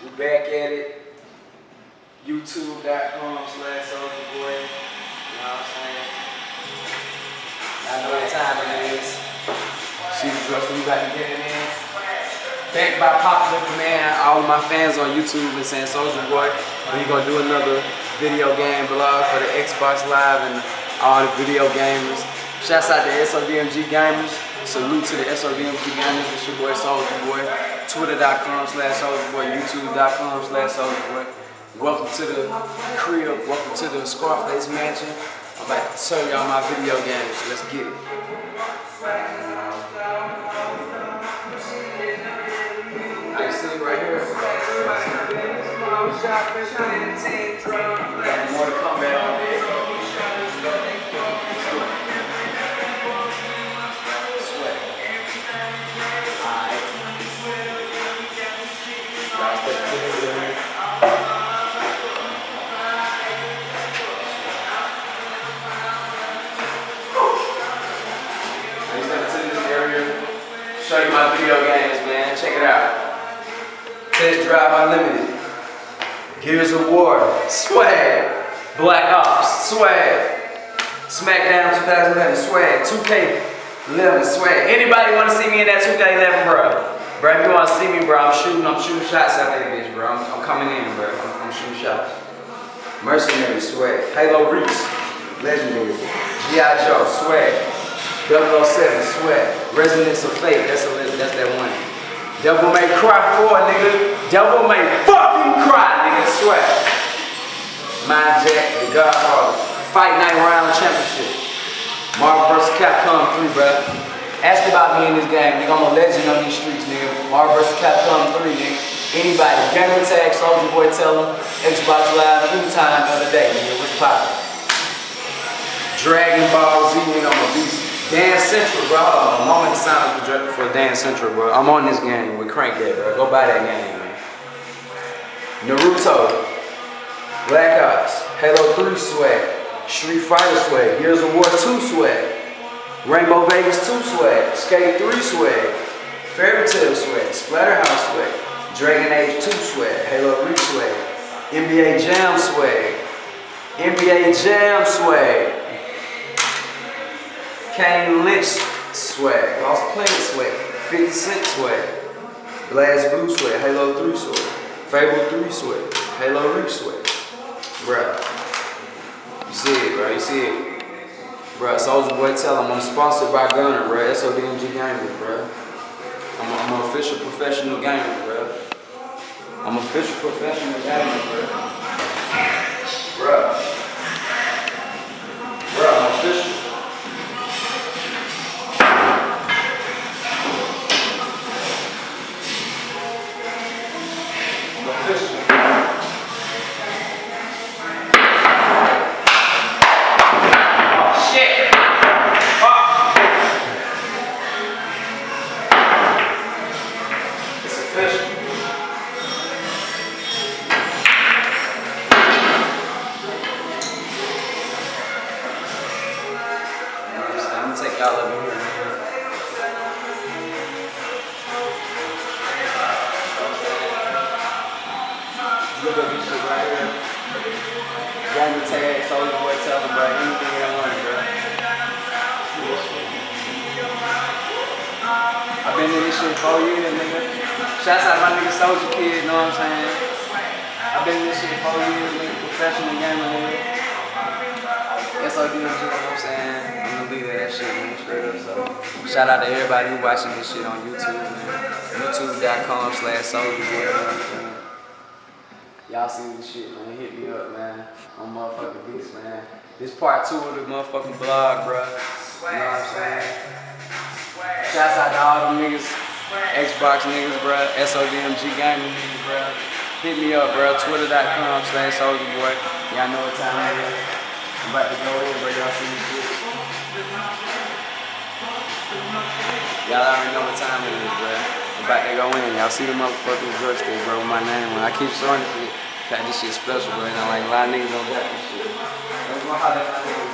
We back at it. YouTube.com slash Soulja Boy. You know what I'm saying? I know what time it is. See the dress we about to get it in. Back by popular command, all my fans on YouTube and saying Soulja Boy. We gonna do another video game blog for the Xbox Live and all the video gamers. Shouts out to SODMG Gamers. Salute to the SODMG Gamers. It's your boy Soulja Boy. Twitter.com slash Soulja Boy. YouTube.com slash Soulja Boy. Welcome to the crib. Welcome to the Scarface Mansion. I'm about to show y'all my video games. Let's get it. Right here. Got more to come. Gears of War, swag. Black Ops, swag. SmackDown 2011, swag. 2K11, swag. Anybody want to see me in that 2K11, bro? Bro, if you want to see me, bro, I'm shooting, I'm shooting shots at that bitch, bro. I'm, I'm coming in, bro. I'm, I'm shooting shots. Mercenary, swag. Halo Reach, legendary. G.I. Joe, swag. 007, swag. Resonance of Fate, that's, a, that's that one. Devil May Cry 4, nigga. Devil May fucking cry, Swag. Mind Jack, The Godfather. Uh, fight Night Round Championship. Marvel vs. Capcom 3, bro. Ask about me in this game, nigga. I'm a legend on these streets, nigga. Marvel vs. Capcom 3, nigga. Anybody. Gamer Tag, Soulja Boy, tell them. Xbox Live, anytime of the day, nigga. What's poppin'? Dragon Ball Z, nigga. I'm a beast. Dance Central, bro. Oh, I'm on the sound for, for Dance Central, bro. I'm on this game with Crank that, bro. Go buy that game. Naruto, Black Ops, Halo 3 swag, Street Fighter swag, Gears of War 2 swag, Rainbow Vegas 2 swag, Skate 3 swag, Fairy Tail swag, Splatterhouse swag, Dragon Age 2 swag, Halo Reach swag, NBA Jam swag, NBA Jam swag, Kane Lynch swag, Lost Planet swag, 50 Cent swag, Blast Blue swag, Halo 3 swag, Fable 3 swag, Halo Reach swag. Bruh. You see it, bro. You see it. Bruh, Soulja Boy tell I'm sponsored by Gunner, bruh. SODMG Gamers, bruh. I'm, I'm an official professional gamer, bruh. I'm official professional gamer. Bruh. Bruh, shit four years, nigga. Shouts out my nigga Soldier Kid, you know what I'm saying? I've been in this shit four years, nigga, professional gamer, nigga. SOD, you know what I'm saying? I'm gonna leave that shit, man, straight up, so. Shout out to everybody who watching this shit on YouTube, man. YouTube.com slash Soulja saying? Y'all see this shit, man. Hit me up, man. I'm motherfucking beast, man. This part two of the motherfucking blog, bro. You know what I'm saying? Shouts out to all them niggas, Xbox niggas, bro. SODMG gaming niggas, bro. Hit me up, bro. Twitter.com slash Soulja Boy. Y'all know what time it is. I'm about to go in, bro. Y'all see this shit. Y'all already know what time it is, bro. I'm about to go in. Y'all see the motherfucking drugstore, bro, with my name on. I keep showing this shit. Got this shit special, bro. And I like a lot of niggas don't got this shit.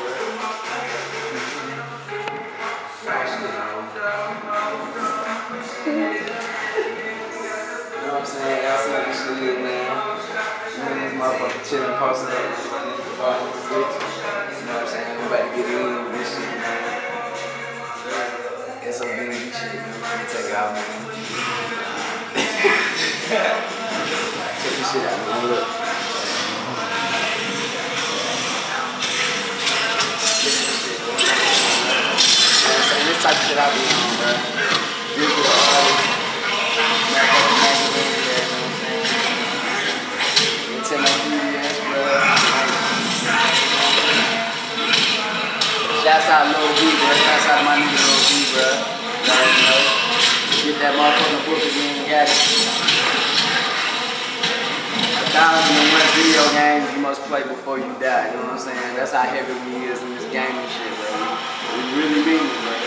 I'm saying? Y'all see this shit, man. Man, this motherfucker chilling, posted up. Fucking bitch. You know what I'm saying? I'm about to get in with this shit, man. It's a big shit, man. Take it out, man. Check this shit out, man. Look. This type of shit I be on, bro. Digital artist. Motherfucking Out Lil B, bro. Shouts out my nigga Lil B, bro. You already know. Get that motherfucking book again, you got it. A thousand and one video games you must play before you die, you know what I'm saying? That's how heavy we is in this gaming shit, bro. We really mean it, bro.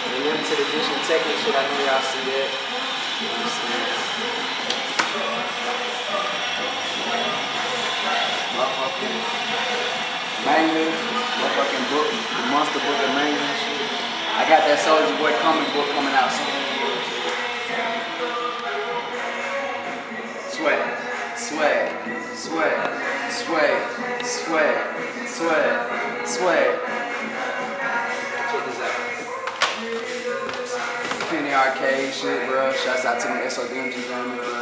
The limited edition Tekken shit, I know y'all see that. You know what I'm saying? Manga, motherfucking book, the monster book of manga. I got that Soulja Boy comic book coming out soon. Swag, swag, swag, swag, swag, swag, swag. Check this out. Penny Arcade shit, bro. Shouts out to my SODMG gaming, bro.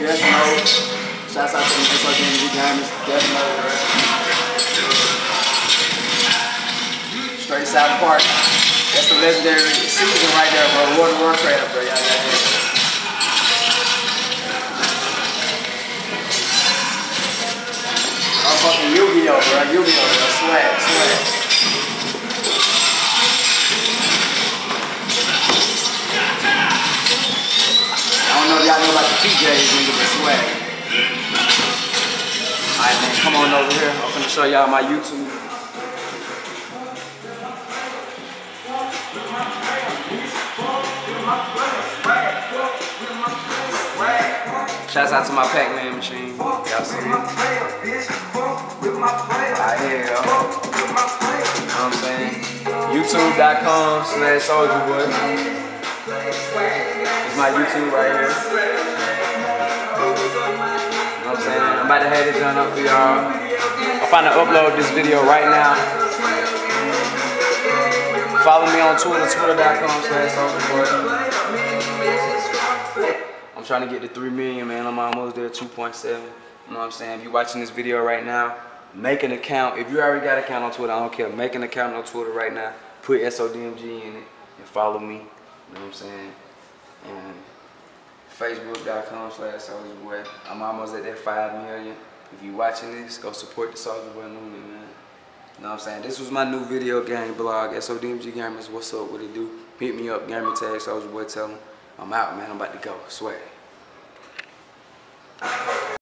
Death Note. Shouts out to my SODMG gamers. Death Note, bro. Straight South Park. That's the legendary season right there, bro. World War Trader, bro. Y'all got that. I'm fucking Yu-Gi-Oh, bro. Yu-Gi-Oh, bro. Swag, swag. I don't know if y'all know about the TJs, nigga, but swag. Alright, man, come on over here. I'm gonna show y'all my YouTube. Shouts out to my Pac-Man machine. Y'all see it? Right here, yo. You know what I'm saying? YouTube.com slash Soulja Boy. It's my YouTube right here. About to have this done up for y'all. I'm finna upload this video right now. Follow me on Twitter, twitter.com slash I'm trying to get to 3 million, man. I'm almost there, 2.7. You know what I'm saying? If you're watching this video right now, make an account. If you already got an account on Twitter, I don't care. Make an account on Twitter right now. Put SODMG in it and follow me. You know what I'm saying? And Facebook.com slash Soulja Boy. I'm almost at that 5 million. If you watching this, go support the Soulja Boy movement, man. You know what I'm saying? This was my new video game blog. SODMG Gamers, what's up? What it do? Hit me up, gamer tag, Soldier Boy, tell them. I'm out, man. I'm about to go. Swear.